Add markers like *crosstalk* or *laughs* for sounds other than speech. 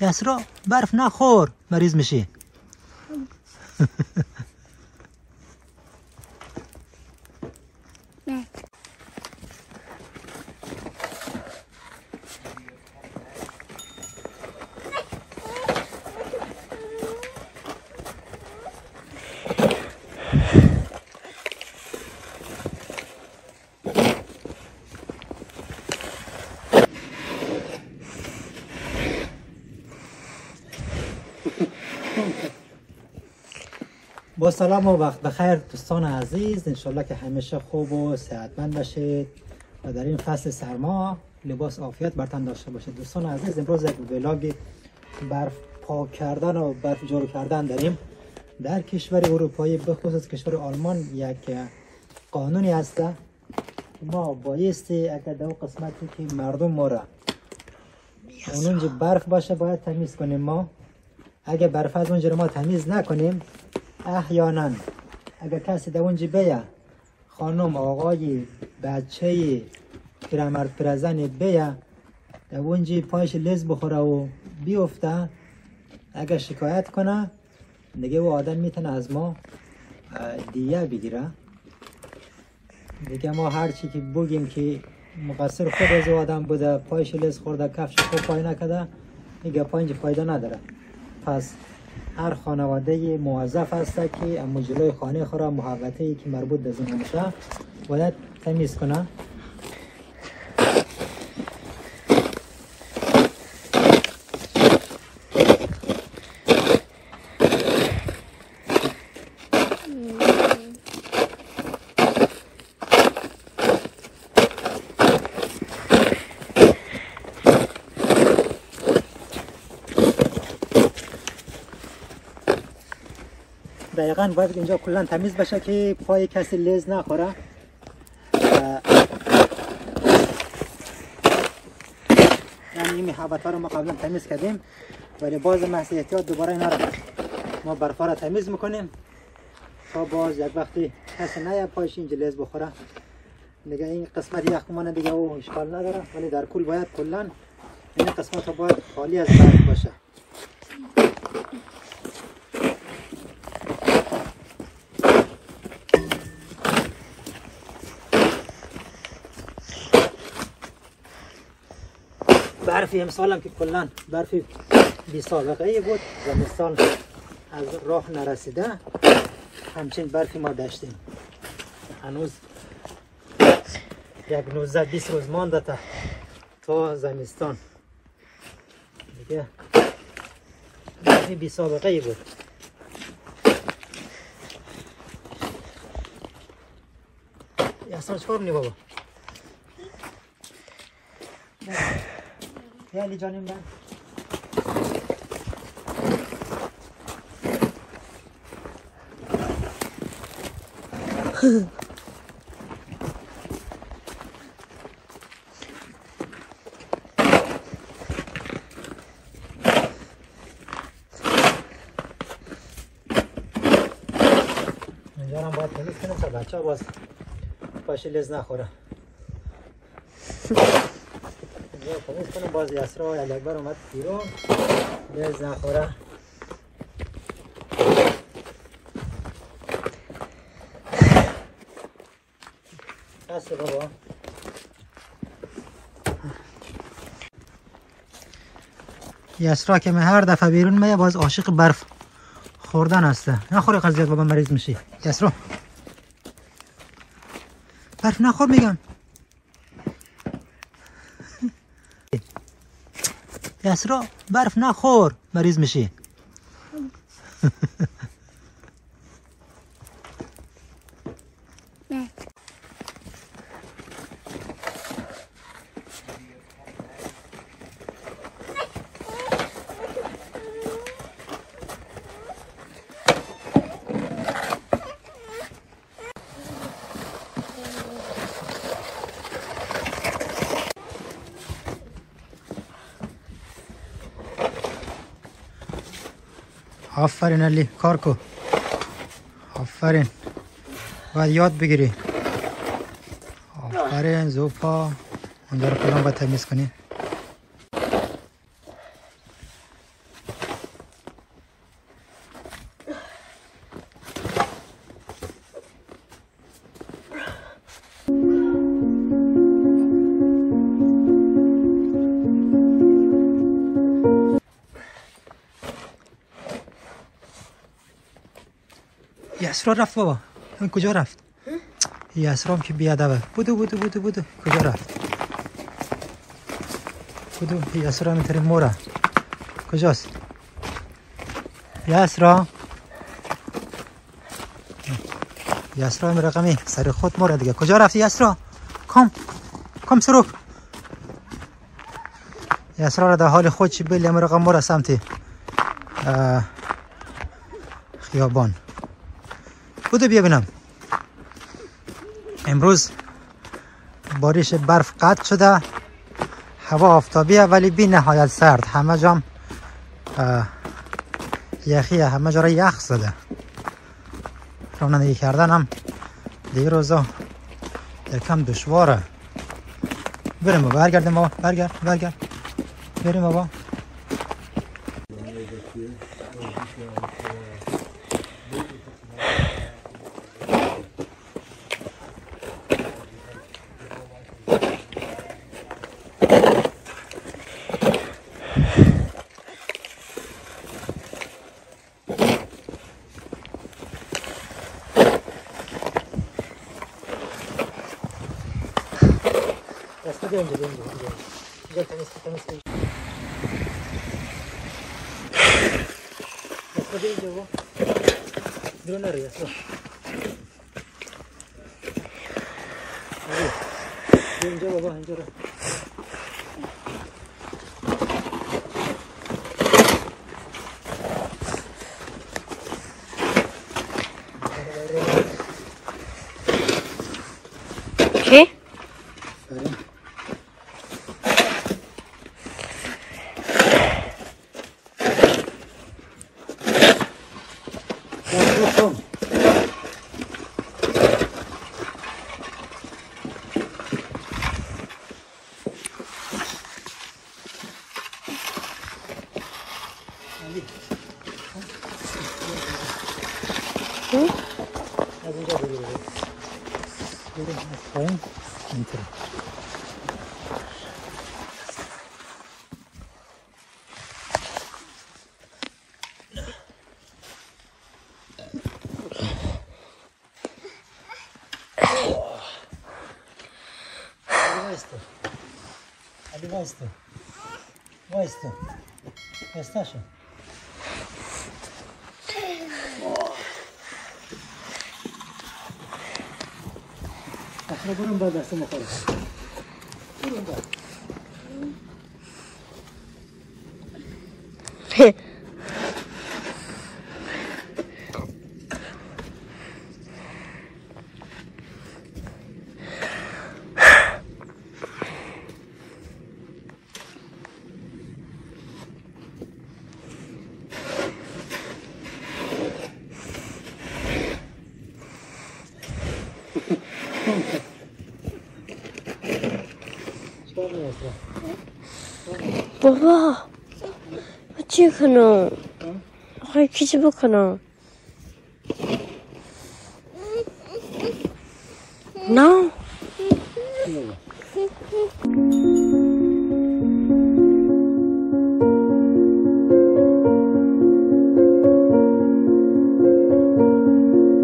یسرا برف نخور مریض میشی. با سلام و وقت بخیر دوستان عزیز. انشالله که همیشه خوب و صحتمند باشید و در این فصل سرما لباس عافیت برتن داشته باشید. دوستان عزیز امروز یک ولاگ برف پاک کردن و برف جارو کردن داریم. در کشور اروپایی بخصوص کشور آلمان یک قانونی هست ما بایستی اگر در قسمتی که مردم ما را اونجا برف باشه باید تمیز کنیم ما. اگر برف از اونجا ما تمیز نکنیم. احیانا. اگر کسی در اونجا بیا خانم آقای بچه پیرمرد پیرزن بیا در اونجا پایش لز بخوره و بیفته اگر شکایت کنه دیگه او آدم می‌تونه از ما دیه بگیره. دیگه ما هر چی که بگیم که مقصر خود از آدم بوده پایش لز خورده کفش خوب پای نکده دیگه پایینج فایده نداره. پس هر خانواده موظف است که اما جلوی خانه خود را محوطه ای که مربوط به زمان میشه باید تمیز کنه دقیقا باید اینجا کلا تمیز بشه که پای کسی لز نخوره. یعنی این محبت ها رو ما قبلا تمیز کردیم ولی باز محض احتیاط دوباره اینا رو ما برفا رو تمیز می‌کنیم تا باز یک وقتی کسی نه پایش اینجا لز بخوره. دیگه این قسمت یخمانه دیگه او اشکال نداره ولی در کل باید کلا این قسمت باید خالی از برف باشه. برف امسال هم که کلا برف بی سابقه ای بود. زمستان از راه نرسیده. همچین برفی ما داشتیم. هنوز یک 19 20 روز مانده تا تا زمستان. دیگه برفی بی سابقه ای بود. یاسان چکار بابا؟ *sighs* *sighs* *sighs* *laughs* علی جانم بند اینجا باید تمیز کنیم تا بچه باز پاشه لز نخوره. اینجا تمیز کنم باز یسرا علی اکبر اومد بیرون. لز نخوره. هستی بابا. یسرا که من هر دفعه بیرون میه باز عاشق برف خوردن هسته. نخوری قضیت بابا مریض میشی. یسرا برف نخور میگم یسرا برف نخور مریض میشی. آفرین علی کار کو آفرین باید یاد بگیری آفرین زوپا اونجا رو کلان تمیز کنی یسرا رفت بابا. این کجا رفت؟ یسرام که بیادبه. بودو بودو بودو بودو. کجا رفت؟ بودو یسرا میتریم مورا. کجاست؟ یسرا یسرا این رقمی سر خود مورا دیگه. کجا رفتی یسرا کم. کم سروک یسرا را در حال خود چی بلی؟ رقم مورا سمت خیابان. بودو بیا بینم. امروز بارش برف قطع شده. هوا آفتابیه ولی بی نهایت سرد. همه جام یخیه. همه جا را یخ زده. رانندگی کردن هم دیگه روزا یکم دشواره. بریم بابا برگردیم بابا. برگرد برگرد. بریم بابا. 되는데 되는데 이걸 당했어 당했어. 어디 저거 늘어나려서. 여기 이제 봐봐 한 줄을 이렇게 Home Center. Вайста. Али Вайста. Вайста. Вайсташа. 그런 바다 있으면 걸 어. 그런 거. Okay. ババア宇宙かな？廃棄事場かな。な？あ